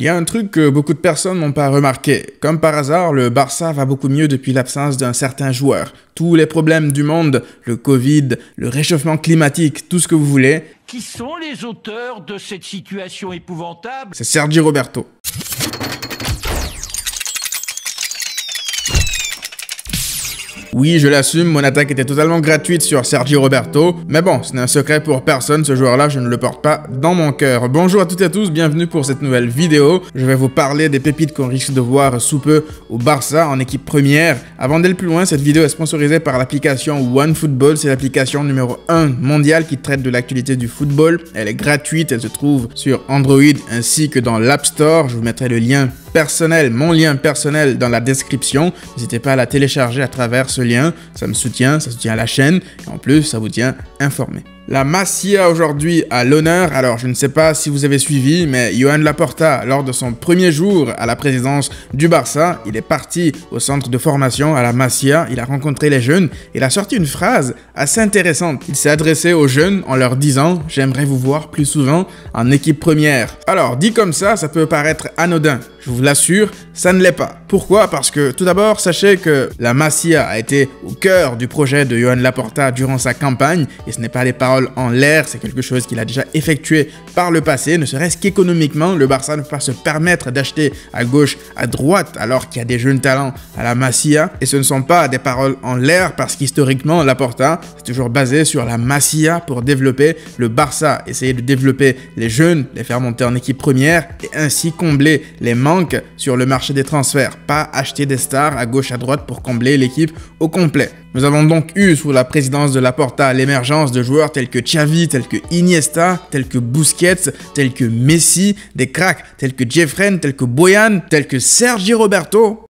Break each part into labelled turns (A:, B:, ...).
A: Il y a un truc que beaucoup de personnes n'ont pas remarqué. Comme par hasard, le Barça va beaucoup mieux depuis l'absence d'un certain joueur. Tous les problèmes du monde, le Covid, le réchauffement climatique, tout ce que vous voulez.
B: Qui sont les auteurs de cette situation épouvantable?
A: C'est Sergi Roberto. Oui, je l'assume, mon attaque était totalement gratuite sur Sergio Roberto, mais bon, ce n'est un secret pour personne, ce joueur-là, je ne le porte pas dans mon cœur. Bonjour à toutes et à tous, bienvenue pour cette nouvelle vidéo. Je vais vous parler des pépites qu'on risque de voir sous peu au Barça en équipe première. Avant d'aller plus loin, cette vidéo est sponsorisée par l'application OneFootball, c'est l'application numéro 1 mondiale qui traite de l'actualité du football. Elle est gratuite, elle se trouve sur Android ainsi que dans l'App Store, je vous mettrai le lien personnel, mon lien personnel dans la description. N'hésitez pas à la télécharger à travers ce lien. Ça me soutient, ça soutient la chaîne et en plus, ça vous tient informé. La Masia aujourd'hui à l'honneur. Alors, je ne sais pas si vous avez suivi, mais Johan Laporta, lors de son premier jour à la présidence du Barça, il est parti au centre de formation à la Masia. Il a rencontré les jeunes. Il a sorti une phrase assez intéressante. Il s'est adressé aux jeunes en leur disant J'aimerais vous voir plus souvent en équipe première. Alors, dit comme ça, ça peut paraître anodin. Je vous l'assure, ça ne l'est pas. Pourquoi? Parce que tout d'abord, sachez que la Masia a été au cœur du projet de Johan Laporta durant sa campagne, et ce n'est pas les paroles en l'air, c'est quelque chose qu'il a déjà effectué par le passé, ne serait-ce qu'économiquement, le Barça ne peut pas se permettre d'acheter à gauche, à droite, alors qu'il y a des jeunes talents à la Masia, et ce ne sont pas des paroles en l'air, parce qu'historiquement, Laporta, c'est toujours basé sur la Masia pour développer le Barça, essayer de développer les jeunes, les faire monter en équipe première, et ainsi combler les manques sur le marché des transferts, pas acheter des stars à gauche, à droite pour combler l'équipe au complet. Nous avons donc eu sous la présidence de Laporta l'émergence de joueurs tels que Xavi, tels que Iniesta, tels que Busquets, tels que Messi, des cracks tels que Jeffren, tels que Boyan, tels que Sergi Roberto.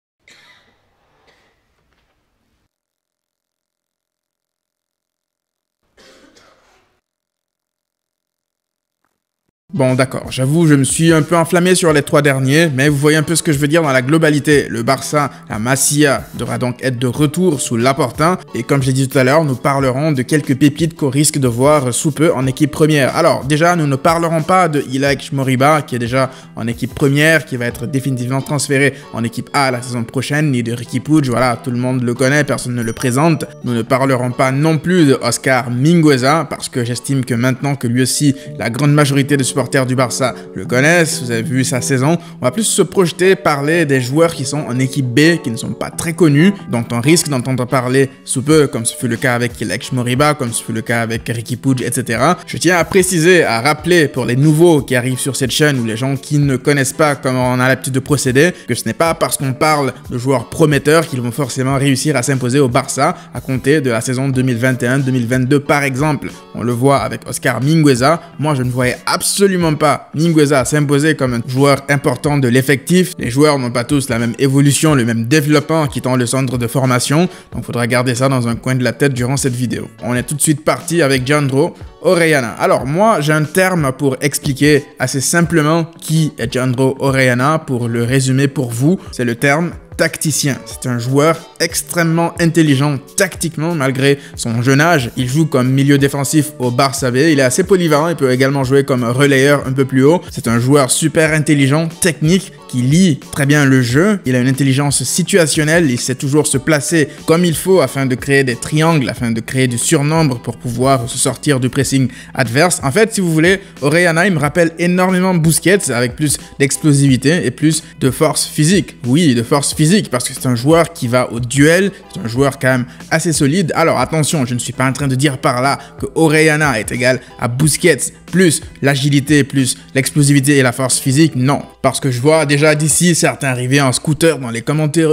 A: Bon d'accord, j'avoue, je me suis un peu enflammé sur les trois derniers, mais vous voyez un peu ce que je veux dire dans la globalité. Le Barça, la Masia, devra donc être de retour sous l'apportin, et comme j'ai dit tout à l'heure, nous parlerons de quelques pépites qu'on risque de voir sous peu en équipe première. Alors déjà, nous ne parlerons pas de Ilak Moriba, qui est déjà en équipe première, qui va être définitivement transféré en équipe A la saison prochaine, ni de Ricky Puig, voilà, tout le monde le connaît, personne ne le présente. Nous ne parlerons pas non plus de Oscar Mingueza, parce que j'estime que maintenant que lui aussi, la grande majorité de supporters du Barça le connaissent, vous avez vu sa saison. On va plus se projeter, parler des joueurs qui sont en équipe B, qui ne sont pas très connus, dont on risque d'entendre parler sous peu, comme ce fut le cas avec Ilek Moriba, comme ce fut le cas avec Ricky Puig, etc. Je tiens à préciser, à rappeler pour les nouveaux qui arrivent sur cette chaîne ou les gens qui ne connaissent pas comment on a l'habitude de procéder, que ce n'est pas parce qu'on parle de joueurs prometteurs qu'ils vont forcément réussir à s'imposer au Barça à compter de la saison 2021-2022 par exemple. On le voit avec Oscar Mingueza. Moi, je ne voyais absolument pas Mingueza s'imposer comme un joueur important de l'effectif. Les joueurs n'ont pas tous la même évolution, le même développement en quittant le centre de formation, donc faudra garder ça dans un coin de la tête durant cette vidéo. On est tout de suite parti avec Jandro Orellana. Alors moi, j'ai un terme pour expliquer assez simplement qui est Jandro Orellana, pour le résumer pour vous, c'est le terme tacticien. C'est un joueur extrêmement intelligent tactiquement malgré son jeune âge. Il joue comme milieu défensif au Barça B. Il est assez polyvalent. Il peut également jouer comme relayeur un peu plus haut. C'est un joueur super intelligent, technique, qui lit très bien le jeu. Il a une intelligence situationnelle. Il sait toujours se placer comme il faut afin de créer des triangles, afin de créer du surnombre pour pouvoir se sortir du pressing adverse. En fait, si vous voulez, Orellana, me rappelle énormément Busquets avec plus d'explosivité et plus de force physique. Oui, de force physique parce que c'est un joueur qui va au duel. C'est un joueur quand même assez solide. Alors attention, je ne suis pas en train de dire par là que Orellana est égal à Busquets plus l'agilité, plus l'explosivité et la force physique, non. Parce que je vois déjà d'ici certains arriver en scooter dans les commentaires.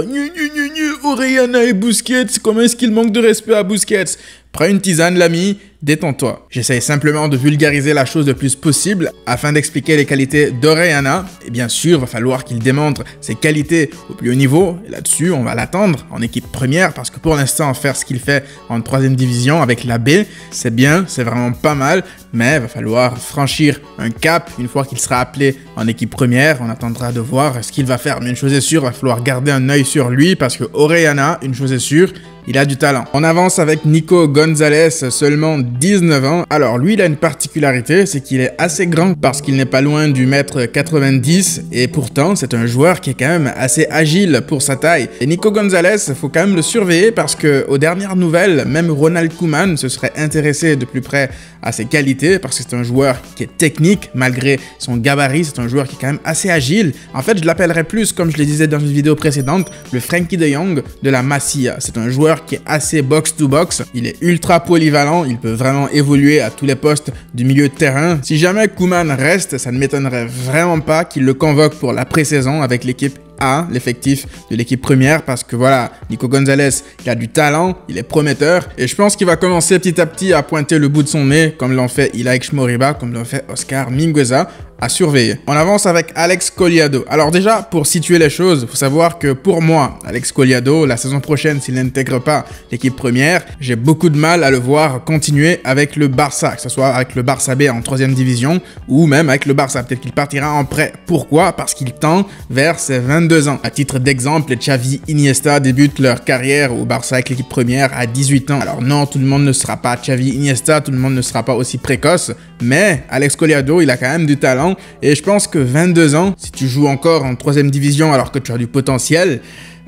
A: Oriana et Busquets, comment est-ce qu'il manque de respect à Busquets? Prends une tisane, l'ami, détends-toi. J'essaye simplement de vulgariser la chose le plus possible afin d'expliquer les qualités d'Orellana. Et bien sûr, va falloir qu'il démontre ses qualités au plus haut niveau. Et là-dessus, on va l'attendre en équipe première parce que pour l'instant, faire ce qu'il fait en troisième division avec la B, c'est bien, c'est vraiment pas mal. Mais va falloir franchir un cap une fois qu'il sera appelé en équipe première. On attendra de voir ce qu'il va faire. Mais une chose est sûre, va falloir garder un œil sur lui parce que Orellana, une chose est sûre, il a du talent. On avance avec Nico Gonzalez, seulement 19 ans. Alors lui, il a une particularité, c'est qu'il est assez grand parce qu'il n'est pas loin du mètre 90 et pourtant c'est un joueur qui est quand même assez agile pour sa taille. Et Nico Gonzalez, faut quand même le surveiller parce que aux dernières nouvelles, même Ronald Koeman se serait intéressé de plus près à ses qualités parce que c'est un joueur qui est technique malgré son gabarit, c'est un joueur qui est quand même assez agile. En fait, je l'appellerais plus, comme je le disais dans une vidéo précédente, le Frankie de Jong de la Masia. C'est un joueur qui est assez box-to-box, il est ultra polyvalent, il peut vraiment évoluer à tous les postes du milieu de terrain. Si jamais Kuman reste, ça ne m'étonnerait vraiment pas qu'il le convoque pour la pré-saison avec l'équipe L'effectif de l'équipe première, parce que voilà, Nico Gonzalez, il a du talent, il est prometteur, et je pense qu'il va commencer petit à petit à pointer le bout de son nez, comme l'ont fait Ilaik Moriba, comme l'ont fait Oscar Mingueza à surveiller. On avance avec Alex Colliado. Alors déjà, pour situer les choses, faut savoir que pour moi, Alex Colliado, la saison prochaine, s'il n'intègre pas l'équipe première, j'ai beaucoup de mal à le voir continuer avec le Barça, que ce soit avec le Barça B en troisième division ou même avec le Barça. Peut-être qu'il partira en prêt. Pourquoi? Parce qu'il tend vers ses 22 ans. À titre d'exemple, Xavi Iniesta débutent leur carrière au Barça avec l'équipe première à 18 ans. Alors non, tout le monde ne sera pas Xavi Iniesta, tout le monde ne sera pas aussi précoce, mais Alex Colliado, il a quand même du talent et je pense que 22 ans, si tu joues encore en troisième division alors que tu as du potentiel,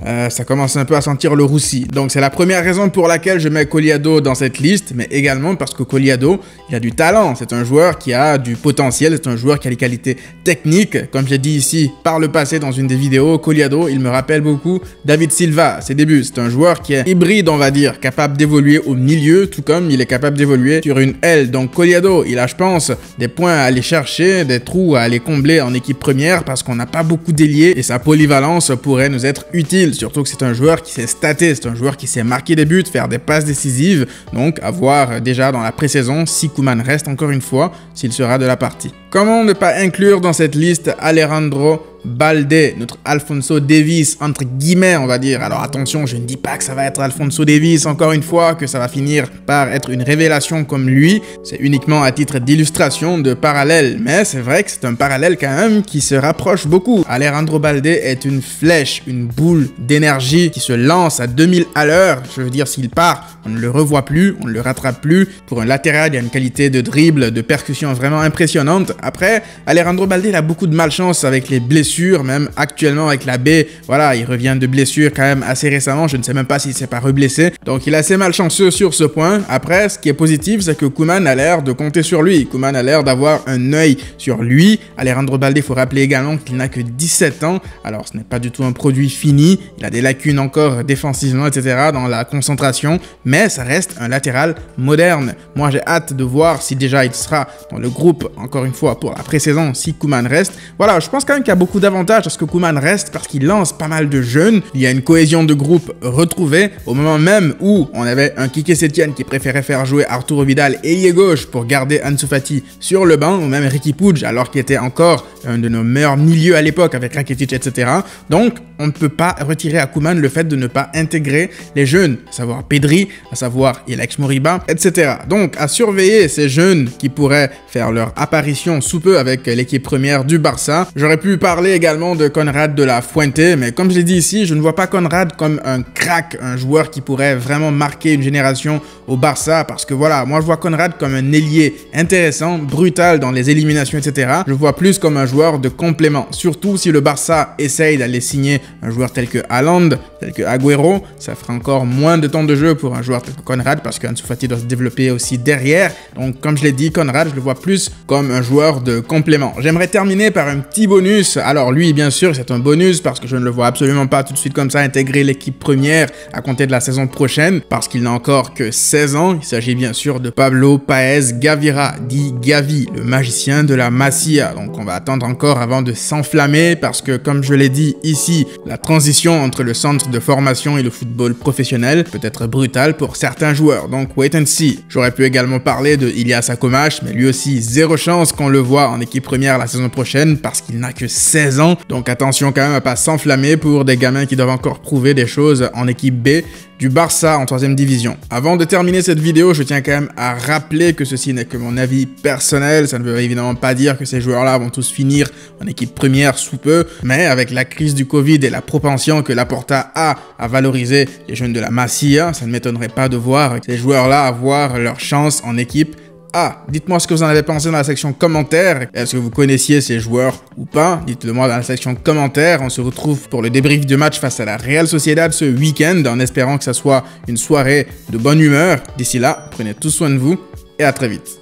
A: euh, ça commence un peu à sentir le roussi. Donc c'est la première raison pour laquelle je mets Coliado dans cette liste, mais également parce que Coliado, il a du talent. C'est un joueur qui a du potentiel, c'est un joueur qui a des qualités techniques. Comme j'ai dit ici par le passé dans une des vidéos, Coliado, il me rappelle beaucoup David Silva ses débuts. C'est un joueur qui est hybride, on va dire, capable d'évoluer au milieu, tout comme il est capable d'évoluer sur une aile. Donc Coliado, il a, je pense, des points à aller chercher, des trous à aller combler en équipe première parce qu'on n'a pas beaucoup d'ailiers et sa polyvalence pourrait nous être utile surtout que c'est un joueur qui s'est staté, c'est un joueur qui s'est marqué des buts, faire des passes décisives, donc à voir déjà dans la pré-saison si Kuman reste encore une fois, s'il sera de la partie. Comment ne pas inclure dans cette liste Alejandro Balde, notre Alfonso Davis, entre guillemets, on va dire. Alors attention, je ne dis pas que ça va être Alfonso Davis, encore une fois, que ça va finir par être une révélation comme lui. C'est uniquement à titre d'illustration, de parallèle. Mais c'est vrai que c'est un parallèle quand même qui se rapproche beaucoup. Alejandro Balde est une flèche, une boule d'énergie qui se lance à 2000 à l'heure. Je veux dire, s'il part, on ne le revoit plus, on ne le rattrape plus. Pour un latéral, il y a une qualité de dribble, de percussion vraiment impressionnante. Après, Alejandro Balde, il a beaucoup de malchance avec les blessures même actuellement avec la baie. Voilà, il revient de blessure quand même assez récemment. Je ne sais même pas s'il s'est pas reblessé. Donc il est assez malchanceux sur ce point. Après, ce qui est positif, c'est que Kuman a l'air de compter sur lui. Kuman a l'air d'avoir un œil sur lui. Alejandro Balde, il faut rappeler également qu'il n'a que 17 ans. Alors ce n'est pas du tout un produit fini. Il a des lacunes encore défensivement, etc. dans la concentration. Mais ça reste un latéral moderne. Moi, j'ai hâte de voir si déjà il sera dans le groupe, encore une fois, pour la pré-saison, si Kuman reste. Voilà, je pense quand même qu'il y a beaucoup d'avantages à ce que Kuman reste parce qu'il lance pas mal de jeunes. Il y a une cohésion de groupe retrouvée au moment même où on avait un Kike Setien qui préférait faire jouer Arturo Vidal ailier gauche pour garder Ansu Fati sur le banc ou même Ricky Puig alors qu'il était encore un de nos meilleurs milieux à l'époque avec Rakitic, etc. Donc, on ne peut pas retirer à Kuman le fait de ne pas intégrer les jeunes, à savoir Pedri, à savoir Ilaix Moriba, etc. Donc, à surveiller ces jeunes qui pourraient faire leur apparition sous peu avec l'équipe première du Barça. J'aurais pu parler également de Conrad de la Fuente, mais comme je l'ai dit ici, je ne vois pas Conrad comme un crack, un joueur qui pourrait vraiment marquer une génération au Barça, parce que voilà, moi je vois Conrad comme un ailier intéressant, brutal dans les éliminations, etc. Je vois plus comme un joueur de complément. Surtout si le Barça essaye d'aller signer un joueur tel que Haaland, tel que Agüero, ça fera encore moins de temps de jeu pour un joueur tel que Conrad parce qu'Ansu Fati doit se développer aussi derrière. Donc comme je l'ai dit, Conrad, je le vois plus comme un joueur de complément. J'aimerais terminer par un petit bonus. Alors lui, bien sûr, c'est un bonus parce que je ne le vois absolument pas tout de suite comme ça intégrer l'équipe première à compter de la saison prochaine parce qu'il n'a encore que 16 ans. Il s'agit bien sûr de Pablo Paez Gavira, dit Gavi, le magicien de la Masia. Donc on va attendre encore avant de s'enflammer parce que comme je l'ai dit ici, la transition entre le centre de formation et le football professionnel peut être brutale pour certains joueurs. Donc wait and see. J'aurais pu également parler de Ilias Akomash, mais lui aussi zéro chance qu'on le voit en équipe première la saison prochaine parce qu'il n'a que 16 16 ans. Donc attention quand même à pas s'enflammer pour des gamins qui doivent encore prouver des choses en équipe B du Barça en troisième division. Avant de terminer cette vidéo, je tiens quand même à rappeler que ceci n'est que mon avis personnel. Ça ne veut évidemment pas dire que ces joueurs-là vont tous finir en équipe première sous peu, mais avec la crise du Covid et la propension que Laporta a à valoriser les jeunes de la Masia, ça ne m'étonnerait pas de voir ces joueurs-là avoir leur chance en équipe ah, dites-moi ce que vous en avez pensé dans la section commentaires. Est-ce que vous connaissiez ces joueurs ou pas? Dites-le moi dans la section commentaires. On se retrouve pour le débrief du match face à la Real Sociedad ce week-end en espérant que ça soit une soirée de bonne humeur. D'ici là, prenez tout soin de vous et à très vite.